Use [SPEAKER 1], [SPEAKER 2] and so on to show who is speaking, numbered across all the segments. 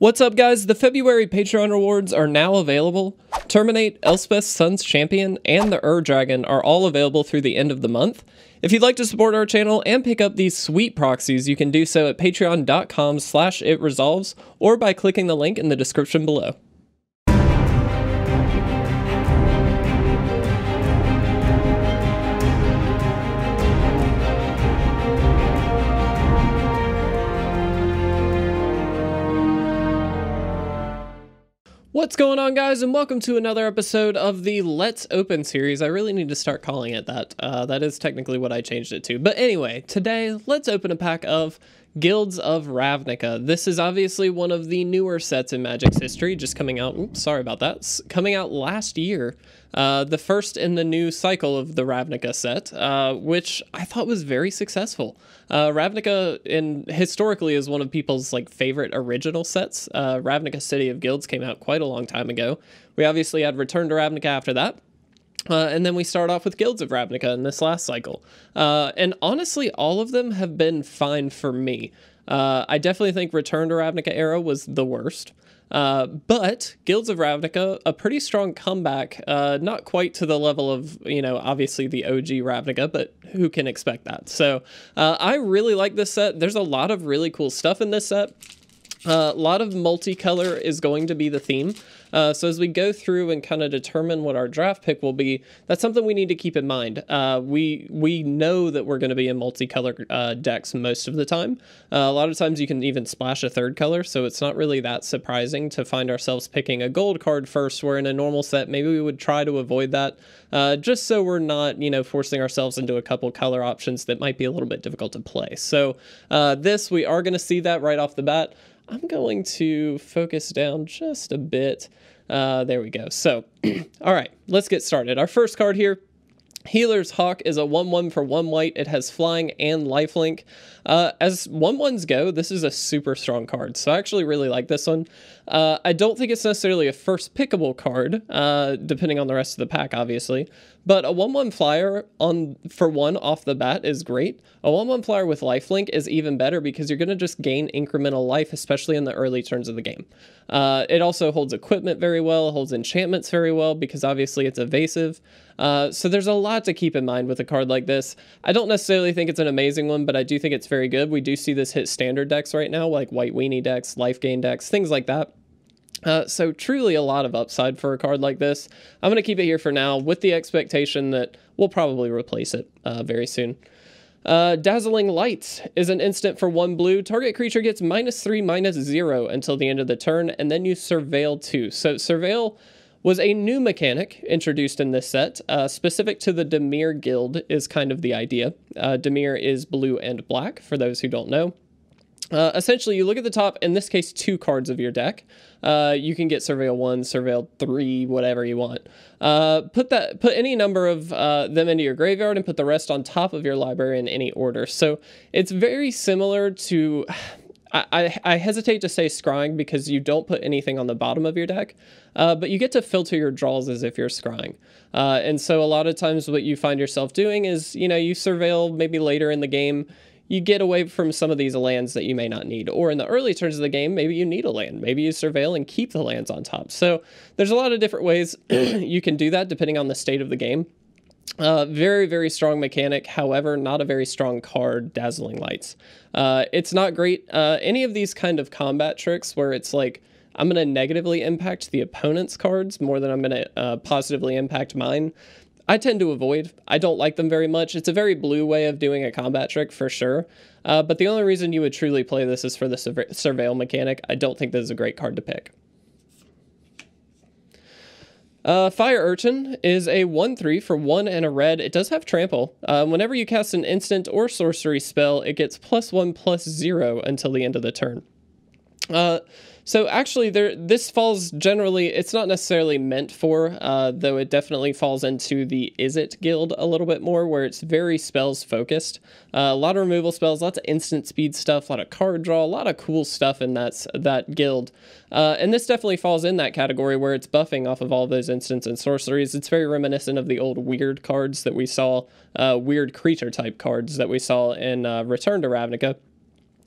[SPEAKER 1] What's up, guys? The February Patreon rewards are now available. Terminate, Elspeth's Sun's Champion, and the Ur Dragon are all available through the end of the month. If you'd like to support our channel and pick up these sweet proxies, you can do so at patreon.com slash itresolves or by clicking the link in the description below. What's going on, guys, and welcome to another episode of the Let's Open series. I really need to start calling it that. Uh, that is technically what I changed it to. But anyway, today, let's open a pack of Guilds of Ravnica. This is obviously one of the newer sets in Magic's history, just coming out, oops, sorry about that, coming out last year. Uh, the first in the new cycle of the Ravnica set, uh, which I thought was very successful. Uh, Ravnica, in historically, is one of people's like favorite original sets. Uh, Ravnica City of Guilds came out quite a long time ago. We obviously had Return to Ravnica after that. Uh, and then we start off with Guilds of Ravnica in this last cycle. Uh, and honestly, all of them have been fine for me. Uh, I definitely think Return to Ravnica era was the worst. Uh, but Guilds of Ravnica, a pretty strong comeback, uh, not quite to the level of, you know, obviously the OG Ravnica, but who can expect that? So uh, I really like this set. There's a lot of really cool stuff in this set. Uh, a lot of multicolor is going to be the theme. Uh, so as we go through and kind of determine what our draft pick will be, that's something we need to keep in mind. Uh, we we know that we're going to be in multicolor uh, decks most of the time. Uh, a lot of times you can even splash a third color, so it's not really that surprising to find ourselves picking a gold card first. Where in a normal set, maybe we would try to avoid that, uh, just so we're not you know forcing ourselves into a couple color options that might be a little bit difficult to play. So this we are going to see that right off the bat. I'm going to focus down just a bit. Uh, there we go. So, all right, let's get started. Our first card here Healer's Hawk is a 1 1 for 1 white. It has flying and lifelink. Uh, as 1 1s go, this is a super strong card, so I actually really like this one. Uh, I don't think it's necessarily a first pickable card, uh, depending on the rest of the pack, obviously. But a 1 1 flyer on for one off the bat is great. A 1 1 flyer with lifelink is even better because you're going to just gain incremental life, especially in the early turns of the game. Uh, it also holds equipment very well, holds enchantments very well because obviously it's evasive. Uh, so there's a lot to keep in mind with a card like this. I don't necessarily think it's an amazing one, but I do think it's very good. We do see this hit standard decks right now, like White Weenie decks, Life Gain decks, things like that. Uh, so truly a lot of upside for a card like this. I'm going to keep it here for now with the expectation that we'll probably replace it uh, very soon. Uh, Dazzling Lights is an instant for one blue. Target creature gets minus three, minus zero until the end of the turn, and then you Surveil two. So Surveil was a new mechanic introduced in this set, uh, specific to the Dimir Guild is kind of the idea. Uh, Dimir is blue and black, for those who don't know. Uh, essentially, you look at the top, in this case, two cards of your deck. Uh, you can get Surveil 1, Surveil 3, whatever you want. Uh, put that, put any number of uh, them into your graveyard and put the rest on top of your library in any order. So it's very similar to I, I, hesitate to say scrying because you don't put anything on the bottom of your deck, uh, but you get to filter your draws as if you're scrying. Uh, and so a lot of times what you find yourself doing is, you know, you surveil maybe later in the game, you get away from some of these lands that you may not need. Or in the early turns of the game, maybe you need a land. Maybe you surveil and keep the lands on top. So there's a lot of different ways you can do that depending on the state of the game. Uh, very, very strong mechanic, however, not a very strong card, Dazzling Lights. Uh, it's not great. Uh, any of these kind of combat tricks where it's like, I'm going to negatively impact the opponent's cards more than I'm going to uh, positively impact mine. I tend to avoid. I don't like them very much. It's a very blue way of doing a combat trick for sure. Uh, but the only reason you would truly play this is for the surveil mechanic. I don't think this is a great card to pick. Uh, Fire Urchin is a 1-3 for 1 and a red. It does have Trample. Uh, whenever you cast an instant or sorcery spell, it gets plus 1 plus 0 until the end of the turn. Uh, so actually, there this falls generally. It's not necessarily meant for, uh, though it definitely falls into the Izzet guild a little bit more, where it's very spells focused. Uh, a lot of removal spells, lots of instant speed stuff, a lot of card draw, a lot of cool stuff in that that guild. Uh, and this definitely falls in that category where it's buffing off of all those instants and sorceries. It's very reminiscent of the old weird cards that we saw, uh, weird creature type cards that we saw in uh, Return to Ravnica.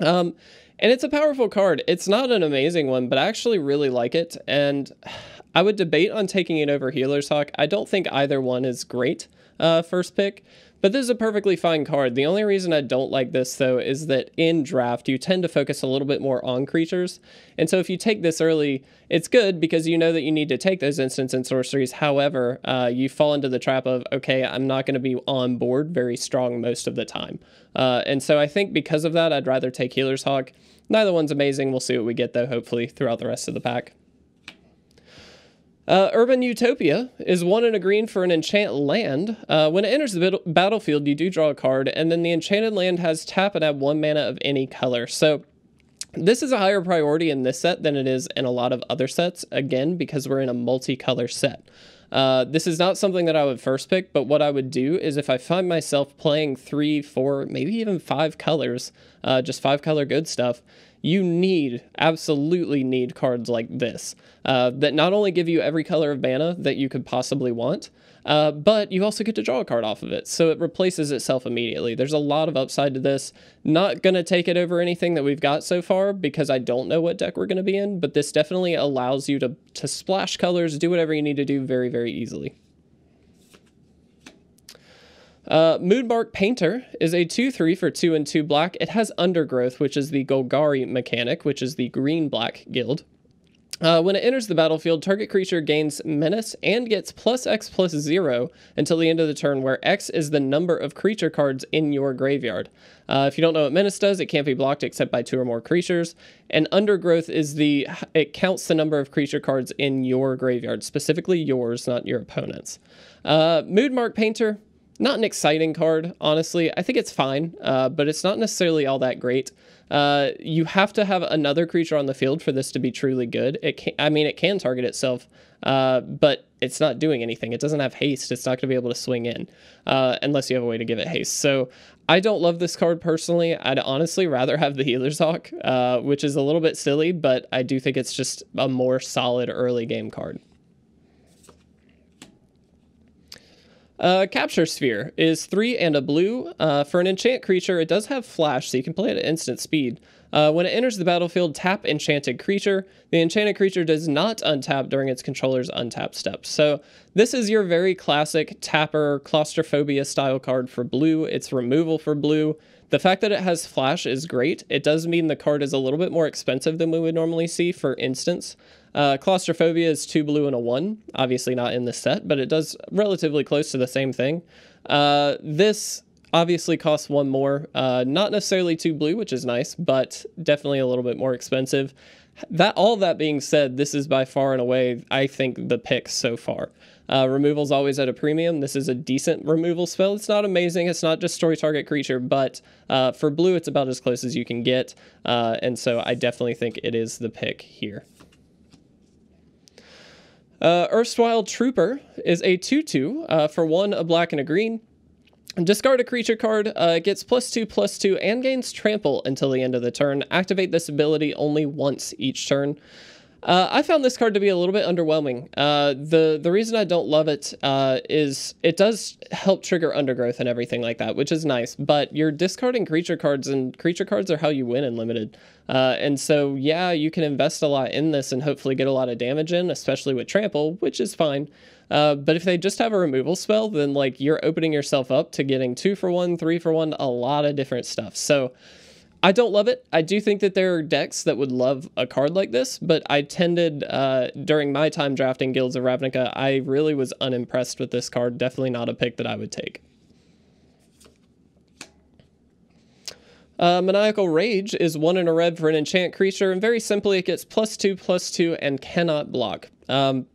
[SPEAKER 1] Um, And it's a powerful card. It's not an amazing one, but I actually really like it. And I would debate on taking it over Healer's Hawk. I don't think either one is great uh, first pick, but this is a perfectly fine card. The only reason I don't like this, though, is that in draft, you tend to focus a little bit more on creatures. And so if you take this early, it's good because you know that you need to take those instants and sorceries. However, uh, you fall into the trap of, okay, I'm not going to be on board very strong most of the time. Uh, and so I think because of that, I'd rather take Healer's Hawk. Neither one's amazing. We'll see what we get, though, hopefully, throughout the rest of the pack. Uh, Urban Utopia is one in a green for an enchant land. Uh, when it enters the battlefield, you do draw a card, and then the enchanted land has tap and add one mana of any color. So this is a higher priority in this set than it is in a lot of other sets, again, because we're in a multicolor set. Uh, this is not something that I would first pick, but what I would do is if I find myself playing three, four, maybe even five colors, uh, just five color good stuff, you need, absolutely need cards like this uh, that not only give you every color of mana that you could possibly want, uh, but you also get to draw a card off of it. So it replaces itself immediately. There's a lot of upside to this. Not going to take it over anything that we've got so far because I don't know what deck we're going to be in, but this definitely allows you to, to splash colors, do whatever you need to do very, very easily. Uh, Moodmark Painter is a 2-3 for 2 and 2 black. It has Undergrowth, which is the Golgari mechanic, which is the green-black guild. Uh, when it enters the battlefield, target creature gains Menace and gets plus X plus 0 until the end of the turn, where X is the number of creature cards in your graveyard. Uh, if you don't know what Menace does, it can't be blocked except by two or more creatures. And Undergrowth is the, it counts the number of creature cards in your graveyard, specifically yours, not your opponent's. Uh, Moodmark Painter, not an exciting card, honestly. I think it's fine, uh, but it's not necessarily all that great. Uh, you have to have another creature on the field for this to be truly good. It can, I mean, it can target itself, uh, but it's not doing anything. It doesn't have haste. It's not going to be able to swing in uh, unless you have a way to give it haste. So I don't love this card personally. I'd honestly rather have the Healer's Hawk, uh, which is a little bit silly, but I do think it's just a more solid early game card. Uh, Capture Sphere is three and a blue. Uh, for an enchant creature, it does have flash, so you can play it at instant speed. Uh, when it enters the battlefield, tap enchanted creature. The enchanted creature does not untap during its controller's untap steps. So this is your very classic tapper claustrophobia style card for blue. It's removal for blue. The fact that it has flash is great. It does mean the card is a little bit more expensive than we would normally see for instance. Uh, Claustrophobia is two blue and a one. Obviously not in this set, but it does relatively close to the same thing. Uh, this obviously costs one more. Uh, not necessarily two blue, which is nice, but definitely a little bit more expensive. That all that being said, this is by far and away, I think, the pick so far. Uh, removal's always at a premium. This is a decent removal spell. It's not amazing. It's not just story target creature, but uh, for blue, it's about as close as you can get. Uh, and so I definitely think it is the pick here. Uh, Erstwhile Trooper is a 2 2 uh, for one, a black and a green. Discard a creature card, uh, gets plus 2 plus 2, and gains trample until the end of the turn. Activate this ability only once each turn. Uh, I found this card to be a little bit underwhelming. Uh, the the reason I don't love it uh, is it does help trigger undergrowth and everything like that, which is nice. But you're discarding creature cards, and creature cards are how you win in limited. Uh, and so yeah, you can invest a lot in this and hopefully get a lot of damage in, especially with trample, which is fine. Uh, but if they just have a removal spell, then like you're opening yourself up to getting two for one, three for one, a lot of different stuff. So I don't love it. I do think that there are decks that would love a card like this, but I tended, uh, during my time drafting Guilds of Ravnica, I really was unimpressed with this card. Definitely not a pick that I would take. Uh, Maniacal Rage is one in a red for an enchant creature, and very simply, it gets plus two, plus two, and cannot block. Um,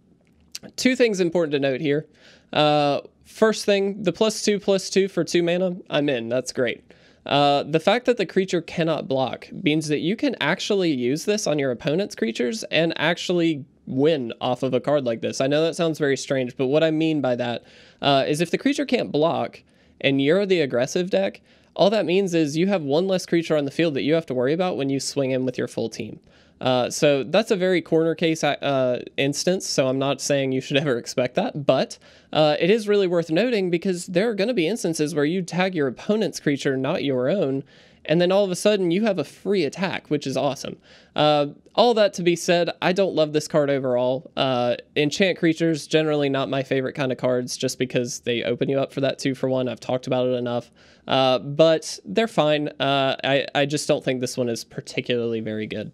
[SPEAKER 1] two things important to note here. Uh, first thing, the plus two, plus two for two mana, I'm in. That's great. Uh, the fact that the creature cannot block means that you can actually use this on your opponent's creatures and actually win off of a card like this. I know that sounds very strange, but what I mean by that uh, is if the creature can't block and you're the aggressive deck, all that means is you have one less creature on the field that you have to worry about when you swing in with your full team. Uh, so that's a very corner case uh, instance, so I'm not saying you should ever expect that, but uh, it is really worth noting because there are going to be instances where you tag your opponent's creature, not your own, and then all of a sudden you have a free attack, which is awesome. Uh, all that to be said, I don't love this card overall. Uh, enchant creatures, generally not my favorite kind of cards, just because they open you up for that two for one. I've talked about it enough, but they're fine. I, I just don't think this one is particularly very good.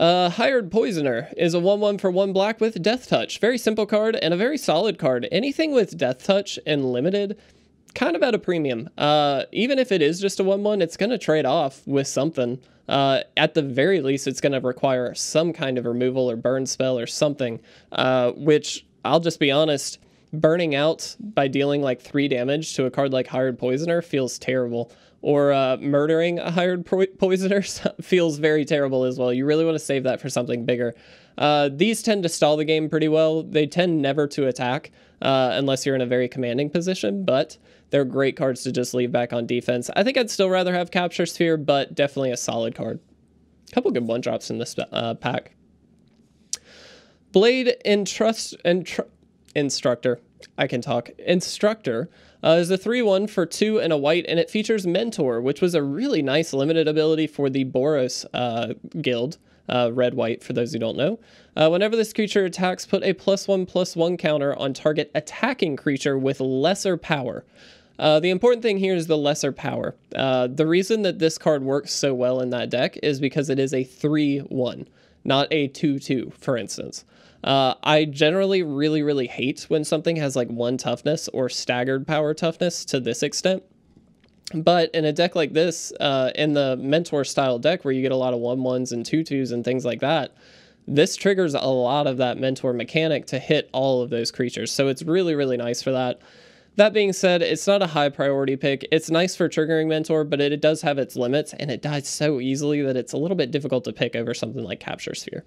[SPEAKER 1] Uh, Hired Poisoner is a 1 1 for 1 black with Death Touch. Very simple card and a very solid card. Anything with Death Touch and limited, kind of at a premium. Uh, even if it is just a 1 1, it's going to trade off with something. Uh, at the very least, it's going to require some kind of removal or burn spell or something, uh, which I'll just be honest, burning out by dealing like 3 damage to a card like Hired Poisoner feels terrible or uh, murdering a hired po- poisoner feels very terrible as well. You really want to save that for something bigger. Uh, these tend to stall the game pretty well. They tend never to attack uh, unless you're in a very commanding position, but they're great cards to just leave back on defense. I think I'd still rather have Capture Sphere, but definitely a solid card. A couple good one drops in this uh, pack. Blade Entrust, Entr- Instructor. I can talk. Instructor uh, is a 3 1 for 2 and a white, and it features Mentor, which was a really nice limited ability for the Boros uh, guild. Uh, red white for those who don't know. Uh, whenever this creature attacks, put a plus one plus one counter on target attacking creature with lesser power. Uh, the important thing here is the lesser power. Uh, the reason that this card works so well in that deck is because it is a 3 1, not a 2 2, for instance. Uh, I generally really, really hate when something has like one toughness or staggered power toughness to this extent. But in a deck like this, uh, in the mentor style deck where you get a lot of one ones and two twos and things like that, this triggers a lot of that mentor mechanic to hit all of those creatures. So it's really, really nice for that. That being said, it's not a high priority pick. It's nice for triggering mentor, but it, it does have its limits and it dies so easily that it's a little bit difficult to pick over something like Capture Sphere.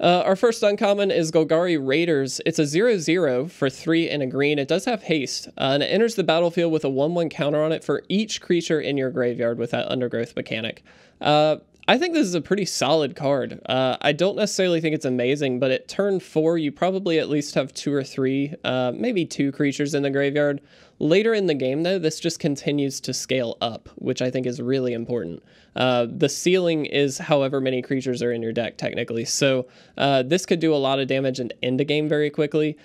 [SPEAKER 1] Uh, our first uncommon is Golgari Raiders. It's a 0 0 for 3 and a green. It does have haste, uh, and it enters the battlefield with a 1 1 counter on it for each creature in your graveyard with that undergrowth mechanic. Uh, I think this is a pretty solid card. Uh, I don't necessarily think it's amazing, but at turn four, you probably at least have two or three, uh, maybe two creatures in the graveyard. Later in the game, though, this just continues to scale up, which I think is really important. Uh, the ceiling is however many creatures are in your deck, technically. So uh, this could do a lot of damage and end a game very quickly.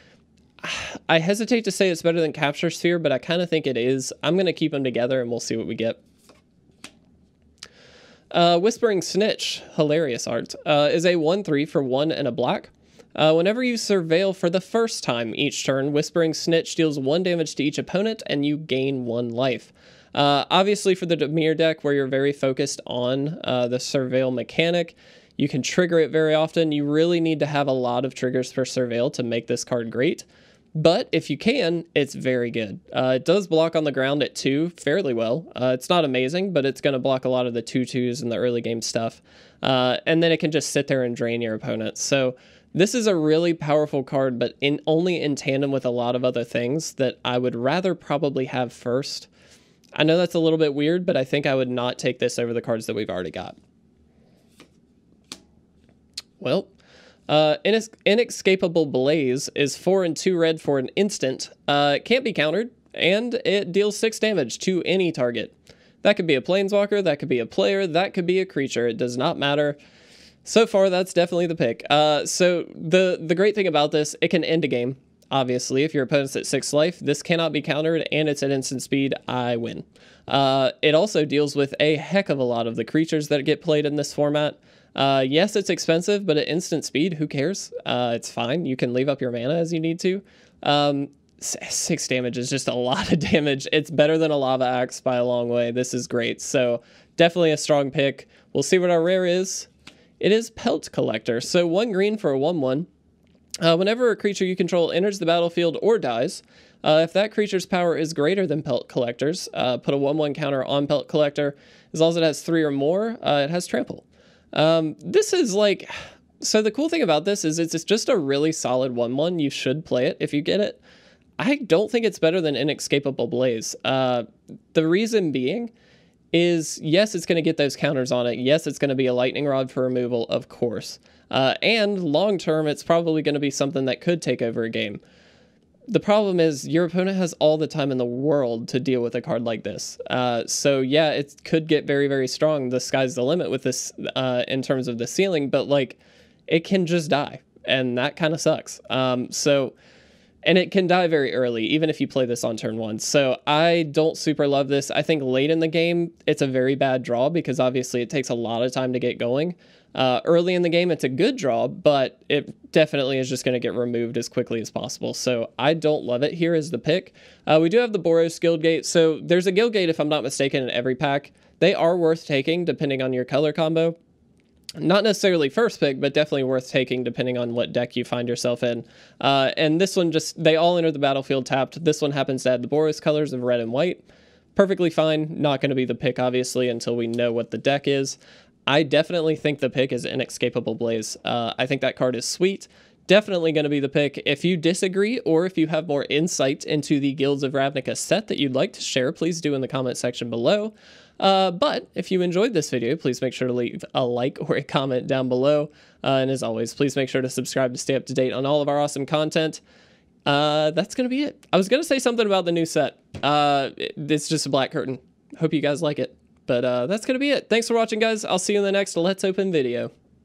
[SPEAKER 1] I hesitate to say it's better than Capture Sphere, but I kind of think it is. I'm going to keep them together and we'll see what we get. Uh, Whispering Snitch, hilarious art, uh, is a 1 3 for 1 and a black. Uh, whenever you surveil for the first time each turn, Whispering Snitch deals 1 damage to each opponent and you gain 1 life. Uh, obviously, for the Dimir deck, where you're very focused on uh, the surveil mechanic, you can trigger it very often. You really need to have a lot of triggers for surveil to make this card great. But if you can, it's very good. Uh, it does block on the ground at two fairly well. Uh, it's not amazing, but it's going to block a lot of the two twos and the early game stuff. Uh, and then it can just sit there and drain your opponent. So this is a really powerful card, but in only in tandem with a lot of other things that I would rather probably have first. I know that's a little bit weird, but I think I would not take this over the cards that we've already got. Well, uh, Inescapable Blaze is 4 and 2 red for an instant. Uh, can't be countered, and it deals 6 damage to any target. That could be a planeswalker, that could be a player, that could be a creature. It does not matter. So far, that's definitely the pick. Uh, so the the great thing about this, it can end a game. Obviously, if your opponent's at six life, this cannot be countered, and it's at instant speed. I win. Uh, it also deals with a heck of a lot of the creatures that get played in this format. Uh, yes, it's expensive, but at instant speed, who cares? Uh, it's fine. You can leave up your mana as you need to. Um, six damage is just a lot of damage. It's better than a lava axe by a long way. This is great. So definitely a strong pick. We'll see what our rare is. It is Pelt Collector. So one green for a 1 1. Uh, whenever a creature you control enters the battlefield or dies, uh, if that creature's power is greater than Pelt Collector's, uh, put a 1 1 counter on Pelt Collector. As long as it has three or more, uh, it has Trample. Um, this is like, so the cool thing about this is it's just a really solid 1 1. You should play it if you get it. I don't think it's better than Inescapable Blaze. Uh, the reason being is yes, it's going to get those counters on it. Yes, it's going to be a lightning rod for removal, of course. Uh, and long term, it's probably going to be something that could take over a game. The problem is your opponent has all the time in the world to deal with a card like this. Uh, so yeah, it could get very very strong. The sky's the limit with this uh, in terms of the ceiling, but like it can just die, and that kind of sucks. Um, so and it can die very early, even if you play this on turn one. So I don't super love this. I think late in the game, it's a very bad draw because obviously it takes a lot of time to get going. Uh, early in the game, it's a good draw, but it definitely is just going to get removed as quickly as possible. So I don't love it here as the pick. Uh, we do have the Boros Guildgate. So there's a Guildgate, if I'm not mistaken, in every pack. They are worth taking depending on your color combo not necessarily first pick, but definitely worth taking depending on what deck you find yourself in. Uh, and this one just, they all enter the battlefield tapped. This one happens to add the Boros colors of red and white. Perfectly fine. Not going to be the pick, obviously, until we know what the deck is. I definitely think the pick is Inescapable Blaze. Uh, I think that card is sweet. Definitely going to be the pick. If you disagree or if you have more insight into the Guilds of Ravnica set that you'd like to share, please do in the comment section below. Uh, but if you enjoyed this video, please make sure to leave a like or a comment down below. Uh, and as always, please make sure to subscribe to stay up to date on all of our awesome content. Uh, that's going to be it. I was going to say something about the new set. Uh, it's just a black curtain. Hope you guys like it. But uh, that's going to be it. Thanks for watching, guys. I'll see you in the next Let's Open video.